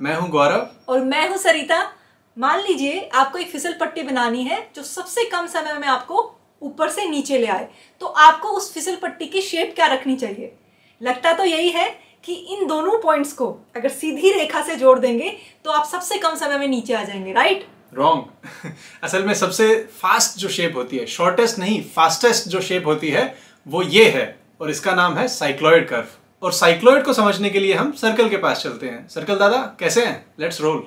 मैं हूँ गौरव। और मैं हूँ सरिता। मान लीजिए आपको एक फिसल पट्टी बनानी है जो सबसे कम समय में आपको ऊपर से नीचे ले आए। तो आपको उस फिसल पट्टी की शेप क्या रखनी चाहिए? लगता तो यही है कि इन दोनों पॉइंट्स को अगर सीधी रेखा से जोड़ देंगे तो आप सबसे कम समय में नीचे आ जाएँगे राइट रॉन्ग असल में सबसे फास्ट जो शेप होती है शॉर्टेस्ट नहीं फास्टेस्ट जो शेप होती है वो ये है और इसका नाम है साइक्लॉइड कर्व और साइक्लोइड को समझने के लिए हम सर्कल के पास चलते हैं। सर्कल दादा, कैसे हैं? लेट्स रोल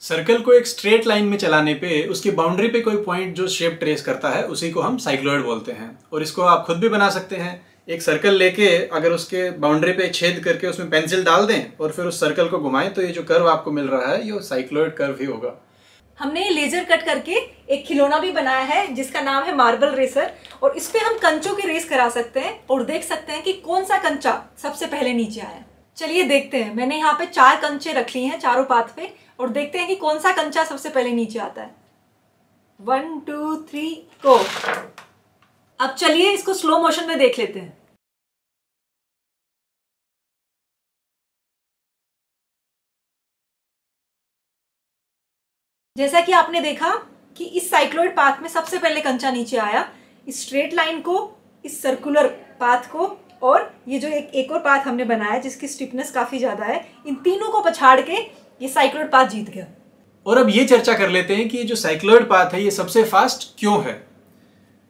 सर्कल को एक स्ट्रेट लाइन में चलाने पे, उसकी बाउंड्री पे कोई पॉइंट जो शेप ट्रेस करता है, उसी को हम साइक्लोइड बोलते हैं। और इसको आप खुद भी बना सकते हैं। एक सर्कल लेके, अगर उसके बाउंड्री पे छेद करके उसमें पेंसिल डाल दें, और फिर उस सर्कल को घुमाएँ तो ये जो कर्व आपको मिल रहा है, ये साइक्लोइड कर्व ही होगा। हमने लेजर कट करके एक खिलौना भी बनाया है, जिसका नाम है मार्बल रेसर और इस पे हम कंचों की रेस करा सकते हैं और देख सकते हैं कि कौन सा कंचा सबसे पहले नीचे आया। चलिए देखते हैं। मैंने यहाँ पे चार कंचे रख लिए हैं चारों पाथ पे, और देखते हैं कि कौन सा कंचा सबसे पहले नीचे आता है। वन टू थ्री को अब चलिए इसको स्लो मोशन में देख लेते हैं। जैसा कि आपने देखा कि इस साइक्लोइड पाथ में सबसे पहले कंचा नीचे आया इस स्ट्रेट लाइन को इस सर्कुलर पाथ को और ये जो एक एक और पाथ हमने बनाया जिसकी स्टिफनेस काफ़ी ज़्यादा है इन तीनों को पछाड़ के ये साइक्लोइड पाथ जीत गया। और अब ये चर्चा कर लेते हैं कि ये जो साइक्लोइड पाथ है ये सबसे फास्ट क्यों है?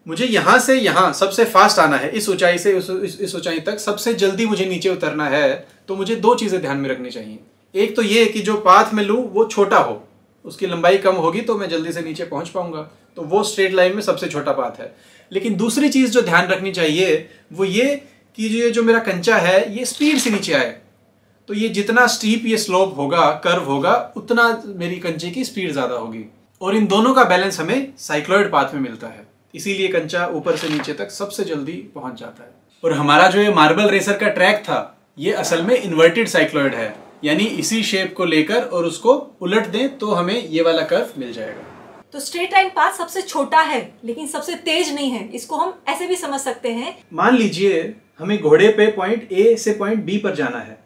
मुझे यहाँ से यहाँ सबसे फास्ट आना है इस ऊंचाई से इस, ऊंचाई तक सबसे जल्दी मुझे नीचे उतरना है तो मुझे दो चीज़ें ध्यान में रखनी चाहिए। एक तो ये कि जो पाथ में लू वो छोटा हो उसकी लंबाई कम होगी तो मैं जल्दी से नीचे पहुँच पाऊँगा। तो वो स्ट्रेट लाइन में सबसे छोटा पाथ है। लेकिन दूसरी चीज़ जो ध्यान रखनी चाहिए, वो ये कि ये जो मेरा कंचा है, ये स्पीड से नीचे आए। तो ये जितना स्टीप ये स्लोप होगा कर्व होगा, उतना मेरी कंचे की स्पीड ज़्यादा होगी। और इन दोनों का बैलेंस हमें साइक्लॉइड पाथ में मिलता है। इसीलिए कंचा ऊपर से नीचे तक सबसे जल्दी पहुँच जाता है। और हमारा जो ये मार्बल रेसर का ट्रैक था, ये असल में इन्वर्टेड साइक्लॉइड है। यानी इसी शेप को लेकर और उसको उलट दें तो हमें ये वाला कर्व मिल जाएगा। तो स्ट्रेट लाइन पाथ सबसे छोटा है लेकिन सबसे तेज नहीं है। इसको हम ऐसे भी समझ सकते हैं। मान लीजिए हमें घोड़े पे पॉइंट ए से पॉइंट बी पर जाना है।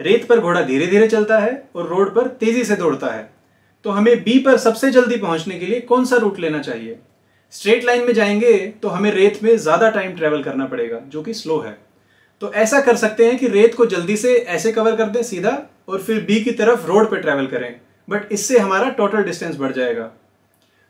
रेत पर घोड़ा धीरे धीरे चलता है और रोड पर तेज़ी से दौड़ता है। तो हमें बी पर सबसे जल्दी पहुँचने के लिए कौन सा रूट लेना चाहिए? स्ट्रेट लाइन में जाएँगे तो हमें रेत में ज़्यादा टाइम ट्रेवल करना पड़ेगा जो कि स्लो है। तो ऐसा कर सकते हैं कि रेत को जल्दी से ऐसे कवर कर दें सीधा और फिर बी की तरफ़ रोड पे ट्रैवल करें। बट इससे हमारा टोटल डिस्टेंस बढ़ जाएगा।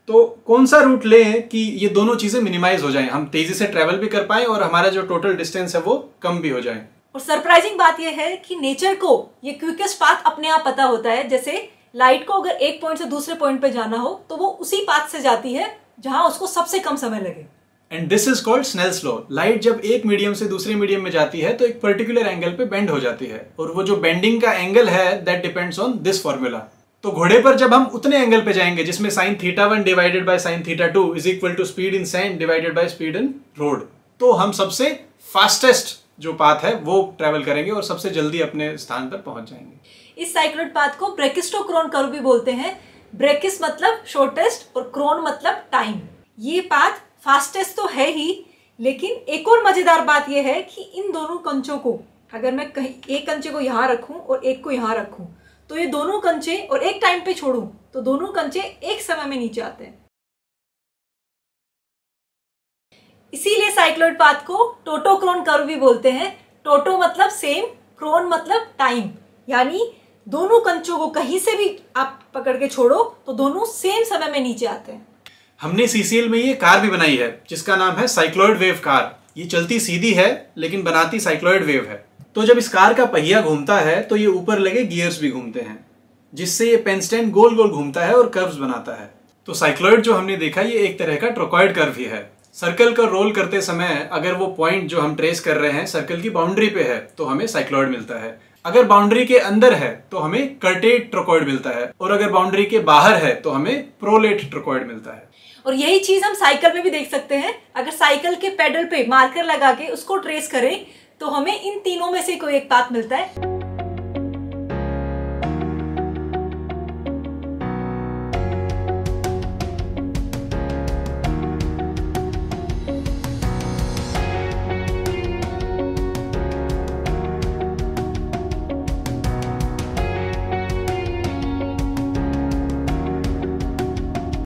तो कौन सा रूट लें कि ये दोनों चीज़ें मिनिमाइज हो जाएँ? हम तेज़ी से ट्रैवल भी कर पाए और हमारा जो टोटल डिस्टेंस है वो कम भी हो जाए। और सरप्राइजिंग बात यह है कि नेचर को, ये क्विकेस्ट पाथ अपने आप पता होता है। जैसे लाइट को अगर एक पॉइंट से दूसरे पॉइंट पे जाना हो तो वो उसी पाथ से जाती है जहाँ उसको सबसे कम समय लगे। And this is called Snell's law light जब एक मीडियम से दूसरे मीडियम में जाती है तो एक पर्टिकुलर एंगल पे बेंड हो जाती है। और वो जो बेंडिंग का एंगल है that depends on this formula तो घोड़े पर जब हम उतने एंगल पे जाएँगे, जिसमें sine theta one divided by sine theta two is equal to speed in sine divided by speed in road तो हम सबसे फास्टेस्ट जो पाथ है, वो ट्रेवल करेंगे और सबसे जल्दी अपने स्थान पर पहुँच जाएँगे। इस साइक्लोइड पाथ को ब्रेकिस्टोक्रोन कर्व भी बोलते हैं। ब्रेकिस मतलब शॉर्टेस्ट और क्रोन मतलब टाइम ये पाथ फास्टेस्ट तो है ही, लेकिन एक और मज़ेदार बात यह है कि इन दोनों कंचों को, अगर मैं कहीं एक कंचे को यहाँ रखूँ और एक को यहाँ रखूँ तो ये दोनों कंचे और एक टाइम पे छोड़ूं तो दोनों कंचे एक समय में नीचे आते हैं। इसीलिए साइक्लोइड पाथ को टोटोक्रोन कर्व भी बोलते हैं। टोटो मतलब सेम क्रोन मतलब टाइम यानी दोनों कंचों को कहीं से भी आप पकड़ के छोड़ो तो दोनों सेम समय में नीचे आते हैं। हमने सीसीएल में ये कार भी बनाई है, जिसका नाम है साइक्लोइड वेव कार। ये चलती सीधी है, लेकिन बनाती साइक्लोइड वेव है। तो जब इस कार का पहिया घूमता है तो ये ऊपर लगे गियर्स भी घूमते हैं, जिससे ये पेन स्टैंड गोल गोल घूमता है और कर्व्स बनाता है। तो साइक्लोइड जो हमने देखा, ये एक तरह का ट्रोकॉइड कर्व ही है। सर्कल का रोल करते समय अगर वो पॉइंट जो हम ट्रेस कर रहे हैं, सर्कल की बाउंड्री पे है तो हमें साइक्लोइड मिलता है। अगर बाउंड्री के अंदर है तो हमें कर्टेड ट्रोकॉइड मिलता है, और अगर बाउंड्री के बाहर है तो हमें प्रोलेट ट्रोकॉइड मिलता है। और यही चीज़ हम साइकिल में भी देख सकते हैं। अगर साइकिल के पेडल पे मार्कर लगा के उसको ट्रेस करें तो हमें इन तीनों में से कोई एक पाथ मिलता है।